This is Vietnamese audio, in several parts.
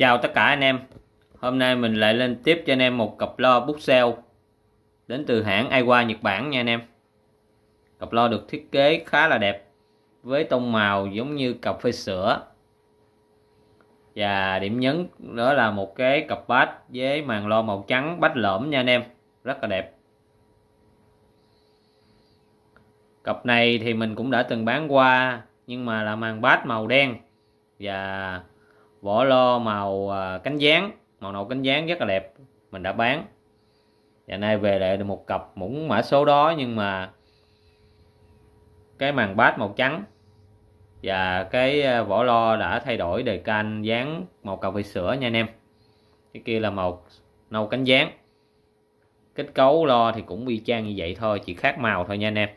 Chào tất cả anh em. Hôm nay mình lại lên tiếp cho anh em một cặp lo bút sale Đến từ hãng Aiwa Nhật Bản nha anh em. Cặp lo được thiết kế khá là đẹp, Với tông màu giống như cà phê sữa. Và điểm nhấn đó là một cái cặp bát với màn lo màu trắng bách lõm nha anh em, Rất là đẹp. Cặp này thì mình cũng đã từng bán qua, Nhưng mà là màn bát màu đen Và vỏ lo màu à, cánh dáng màu nâu cánh dáng rất là đẹp. Mình đã bán. Và nay về lại được một cặp muỗng mã số đó, nhưng mà cái màn bát màu trắng và cái à, vỏ lo đã thay đổi đề can dáng màu cà phê sữa nha anh em. Cái kia là màu nâu cánh dáng. Kết cấu lo thì cũng y chang như vậy thôi, chỉ khác màu thôi nha anh em.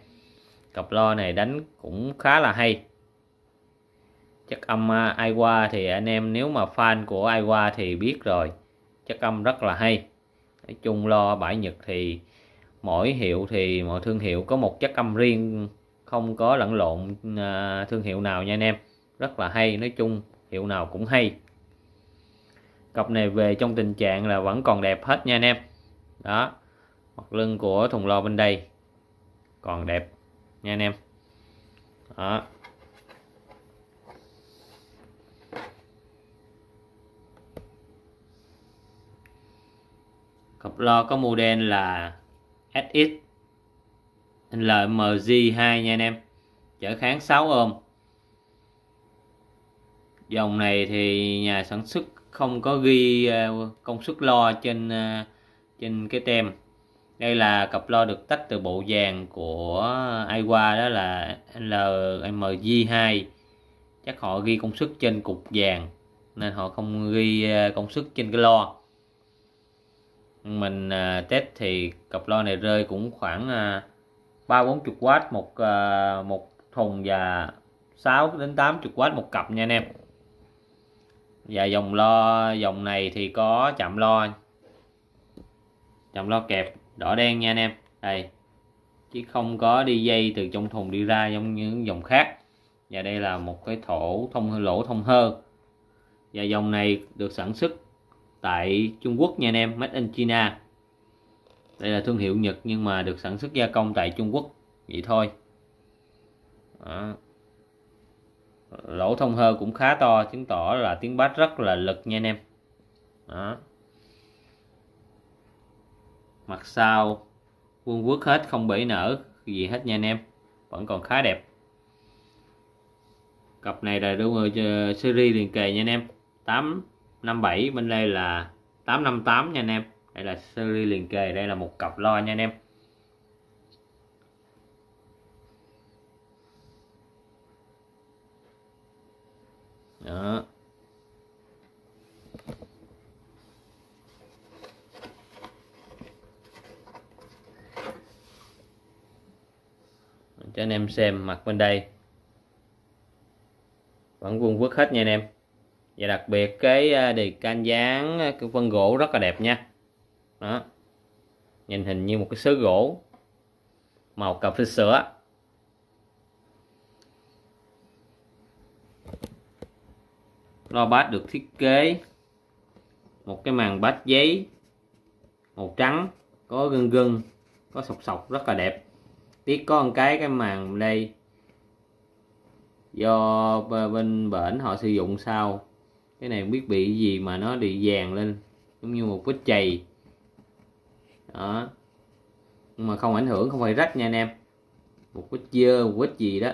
Cặp lo này đánh cũng khá là hay. Chắc âm à, Aiwa thì anh em nếu mà fan của Aiwa thì biết rồi chất âm rất là hay. Nói chung lo bãi Nhật thì mỗi hiệu thì mỗi thương hiệu có một chất âm riêng, không có lẫn lộn à, thương hiệu nào nha anh em. Rất là hay, nói chung hiệu nào cũng hay. Cặp này về trong tình trạng là vẫn còn đẹp hết nha anh em. Đó, mặt lưng của thùng lo bên đây còn đẹp nha anh em. Đó. Cặp lo có model là SX LMG2 nha anh em. Chở kháng 6 ôm. Dòng này thì nhà sản xuất không có ghi ờ, công suất lo trên ờ, trên cái tem. Đây là cặp lo được tách từ bộ vàng của Aiwa, đó là LMG2 chắc họ ghi công suất trên cục vàng, nên họ không ghi ờ, công suất trên cái lo mình à, test thì cặp lo này rơi cũng khoảng à, ba bốn chục w một à, một thùng và 6 đến 80 w một cặp nha anh em. Và dòng lo, dòng này thì có chạm lo chạm lo kẹp đỏ đen nha anh em. Đây. Chứ không có đi dây từ trong thùng đi ra giống như những dòng khác. Và đây là một cái thổ thông lỗ thông hơ. Và dòng này được sản xuất tại Trung Quốc nha anh em, Made in China đây là thương hiệu Nhật nhưng mà được sản xuất gia công tại Trung Quốc, vậy thôi Đó. lỗ thông hơi cũng khá to, chứng tỏ là tiếng bass rất là lực nha anh em Đó. mặt sau, vuông vuốt hết, không bể nở gì hết nha anh em, vẫn còn khá đẹp cặp này là đúng rồi ờ, series liền kề nha anh em 8 57 bên đây là 858 nha anh em. Đây là series liền kề, đây là một cặp lo nha anh em. Đó. Cho anh em xem mặt bên đây. Vẫn vuông vức hết nha anh em và đặc biệt cái à, đề can dán à, cái phân gỗ rất là đẹp nha. Đó. Nhìn hình như một cái sớ gỗ màu cà phê sữa. Lo bát được thiết kế một cái màn bát giấy màu trắng, có gân gân, có sọc sọc, rất là đẹp. Tiếc có một cái cái màn đây do bên bển họ sử dụng sao? Cái này không biết bị gì mà nó bị vàng lên giống như một vết chày. Đó. Nhưng mà không ảnh hưởng không phải rách nha anh em. Một vết dơ một vết gì đó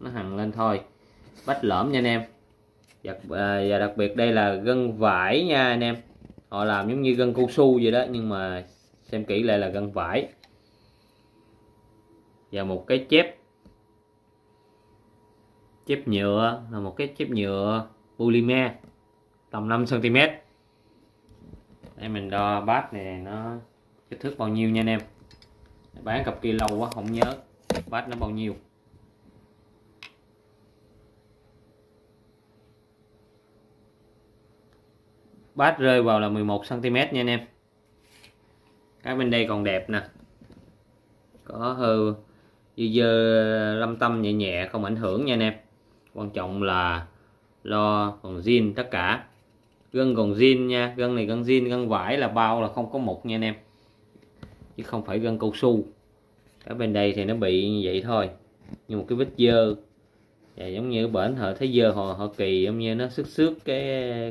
nó hằn lên thôi. Bách lõm nha anh em. Và, và đặc biệt đây là gân vải nha anh em. Họ làm giống như gân cao su vậy đó nhưng mà xem kỹ lại là gân vải. Và một cái chép. Chép nhựa là một cái chép nhựa polymer tầm 5 cm đây mình đo bát này nó kích thước bao nhiêu nha anh em? Bán cặp kia lâu quá, không nhớ. Bát nó bao nhiêu? Bát rơi vào là 11 cm nha anh em. Cái bên đây còn đẹp nè. Có hơi dư dơ lâm tâm nhẹ nhẹ, không ảnh hưởng nha anh em. Quan trọng là lo còn zin tất cả gân còn zin nha. Gân này gân zin gân vải là bao là không có mục nha anh em. Chứ không phải gân cao su. Ở bên đây thì nó bị như vậy thôi. Như một cái vết dơ. Và giống như bển họ thấy dơ họ họ kỳ, giống như nó xước xước cái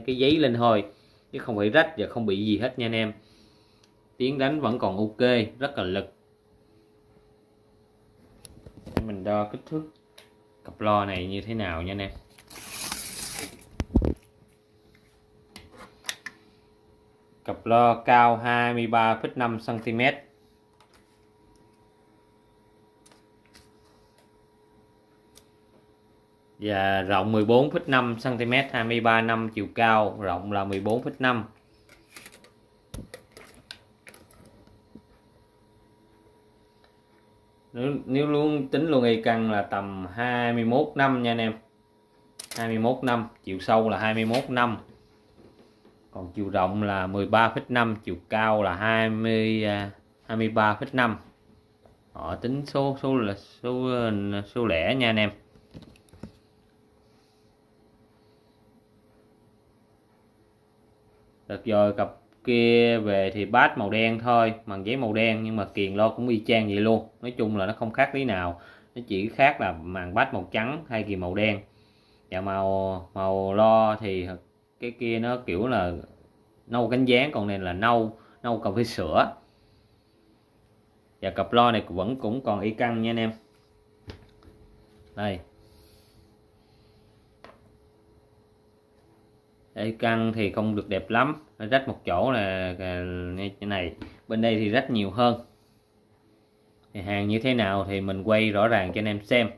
cái giấy lên thôi. Chứ không phải rách và không bị gì hết nha anh em. Tiếng đánh vẫn còn ok, rất là lực. Mình đo kích thước cặp lo này như thế nào nha anh em. Cặp lo cao 23,5 cm và rộng 14,5 cm 23 năm chiều cao rộng là 14,5 nếu, nếu luôn tính luôn y căn là tầm 21 năm nha anh em. 21 năm chiều sâu là 21 năm còn chiều rộng là 13,5 chiều cao là 20 23,5 à, họ tính số số là số số lẻ nha anh em. Được rồi cặp kia về thì bát màu đen thôi bằng giấy màu đen nhưng mà kiền lo cũng y chang vậy luôn. Nói chung là nó không khác lý nào. Nó chỉ khác là màn bát màu trắng hay kỳ màu đen. Và màu màu lo thì cái kia nó kiểu là nâu cánh dán, còn này là nâu nâu cà phê sữa. Và cặp lo này vẫn cũng còn y căng nha anh em. Đây. Y căng thì không được đẹp lắm. Rách một chỗ là như thế này. Bên đây thì rách nhiều hơn. Thì hàng như thế nào thì mình quay rõ ràng cho anh em xem.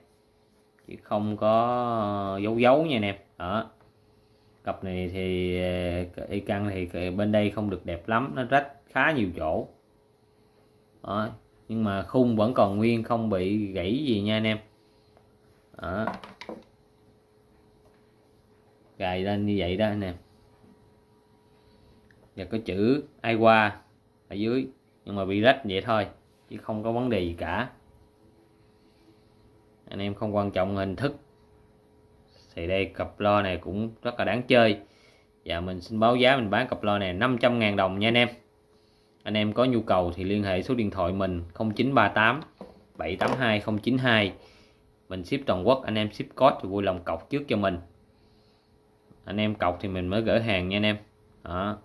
Chứ không có dấu dấu nha anh em. Đó cặp này thì ờ, y căng thì bên đây không được đẹp lắm, nó rách khá nhiều chỗ. Đó. nhưng mà khung vẫn còn nguyên, không bị gãy gì nha anh em. Đó. Gài lên như vậy đó anh em. Và có chữ ai qua ở dưới, nhưng mà bị rách vậy thôi, chứ không có vấn đề gì cả. Anh em không quan trọng hình thức thì đây, cặp lo này cũng rất là đáng chơi. Và mình xin báo giá, mình bán cặp lo này 500.000 đồng nha anh em. Anh em có nhu cầu thì liên hệ số điện thoại mình 0938 782 092 mình ship toàn quốc, anh em ship code thì vui lòng cọc trước cho mình. Anh em cọc thì mình mới gửi hàng nha anh em. Đó.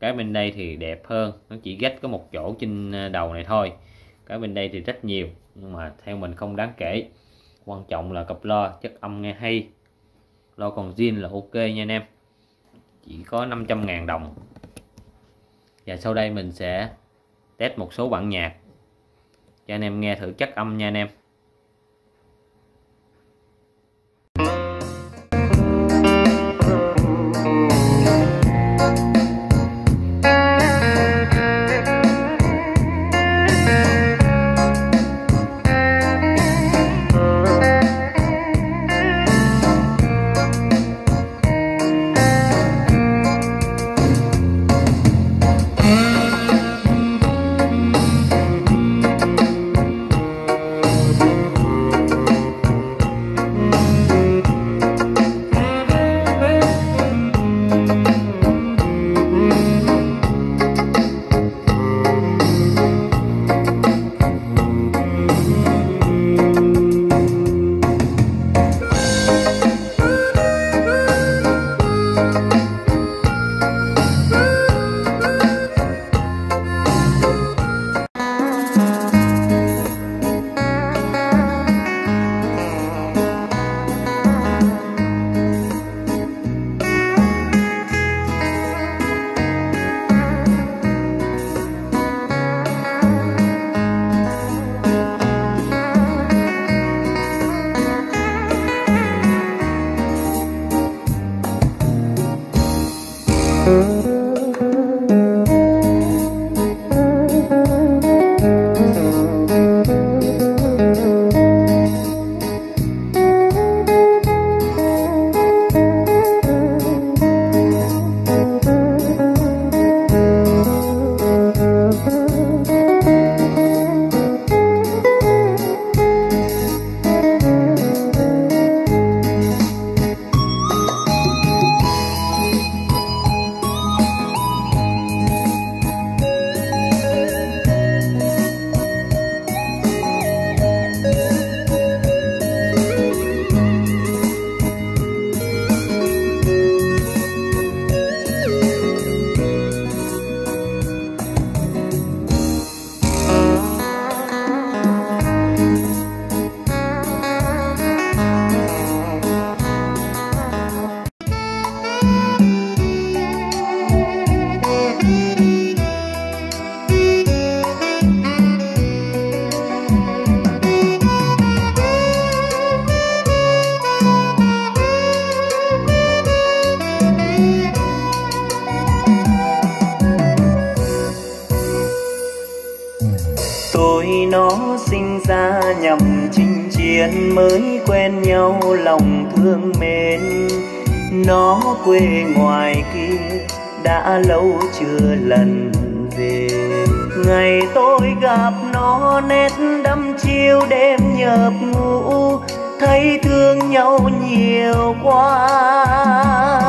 Cái bên đây thì đẹp hơn, nó chỉ gách có một chỗ trên à, đầu này thôi. Cái bên đây thì rất nhiều, nhưng mà theo mình không đáng kể. Quan trọng là cặp lo, chất âm nghe hay lo còn zin là ok nha anh em. Chỉ có 500.000 đồng. Và sau đây mình sẽ test một số bản nhạc. Cho anh em nghe thử chất âm nha anh em. Mm-hmm. Rồi nó sinh ra nhằm chinh chiến mới quen nhau, lòng thương mến. Nó quê ngoài kia, đã lâu chưa lần về. Ngày tôi gặp nó, nét đăm chiêu đêm nhập ngủ thấy thương nhau nhiều quá.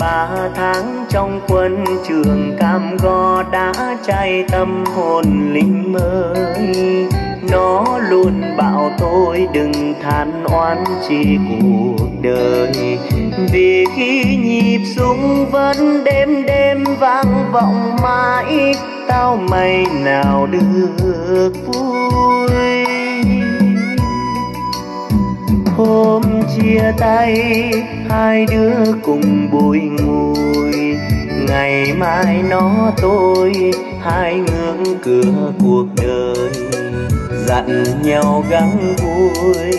Ba tháng trong quân trường cam go đã cháy tâm hồn linh mới. Nó luôn bảo tôi đừng than oán chi cuộc đời. Vì khi nhịp súng vẫn đêm đêm vang vọng mãi, tao mày nào được vui? Hôm chia tay, hai đứa cùng bụi ngùi. Ngày mai nó tôi, hai ngưỡng cửa cuộc đời. Dặn nhau gắng vui,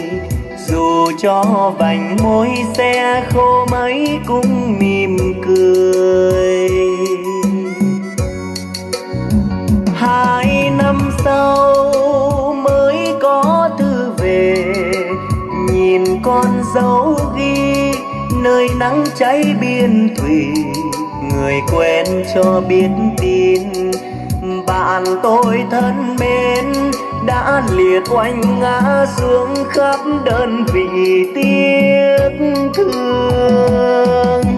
dù cho vành môi xe khô mấy cũng mỉm cười. Hai năm sau dấu ghi, nơi nắng cháy biên thủy. Người quen cho biết tin, bạn tôi thân mến, đã liệt oanh ngã xuống khắp đơn vị tiếc thương.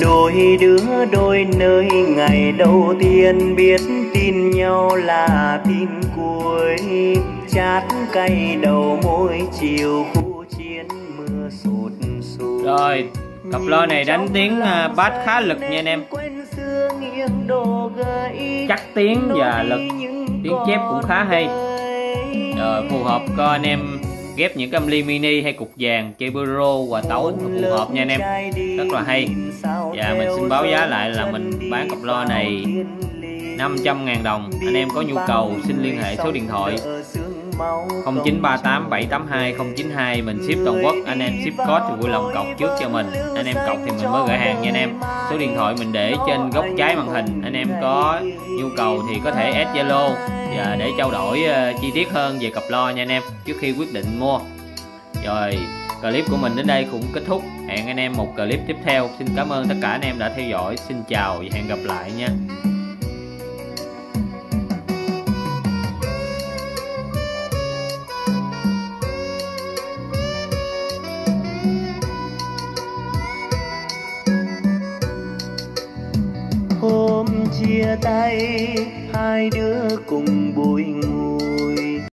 Đôi đứa đôi nơi ngày đầu tiên biết tin nhau là tin cuối. Chát cay đầu môi chiều khu chiến mưa sụt sùi rồi cặp lo này đánh tiếng uh, bass khá lực nha anh em. chắc tiếng và lực tiếng chép cũng khá hay. rồi phù hợp cho anh em ghép những cái ly mini hay cục vàng chơi bơ và tấu phù hợp nha anh em. Rất là hay và mình xin báo giá lại là mình bán cặp lo này 500 ngàn đồng. Anh em có nhu cầu xin liên hệ số điện thoại 0938 782 092 mình ship toàn quốc. Anh em ship code thì vui lòng cọc trước cho mình. Anh em cọc thì mình mới gửi hàng nha anh em. số điện thoại mình để trên góc trái màn hình. Anh em có nhu cầu thì có thể add Zalo và để trao đổi uh, chi tiết hơn về cặp lo nha anh em trước khi quyết định mua. Rồi clip của mình đến đây cũng kết thúc. Hẹn anh em một clip tiếp theo. Xin cảm ơn tất cả anh em đã theo dõi. Xin chào và hẹn gặp lại nha. Hôm chia tay, hai đứa cùng bùi ngùi